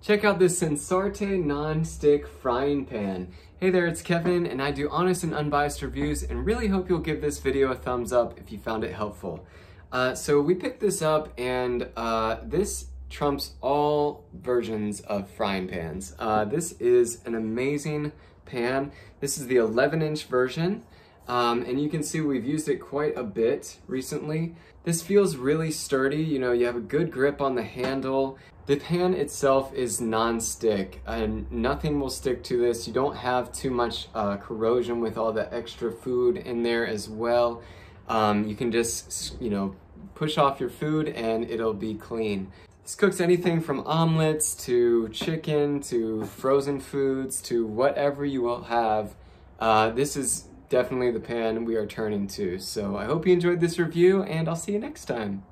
Check out this Sensarte non-stick frying pan. Hey there, it's Kevin, and I do honest and unbiased reviews, and really hope you'll give this video a thumbs up if you found it helpful. Uh, so we picked this up, and uh, this trumps all versions of frying pans. Uh, this is an amazing pan. This is the 11 inch version. Um, and you can see we've used it quite a bit recently. This feels really sturdy, you know, you have a good grip on the handle. The pan itself is non-stick and nothing will stick to this. You don't have too much uh, corrosion with all the extra food in there as well. Um, you can just, you know, push off your food and it'll be clean. This cooks anything from omelets to chicken to frozen foods to whatever you will have. Uh, this is definitely the pan we are turning to. So I hope you enjoyed this review and I'll see you next time.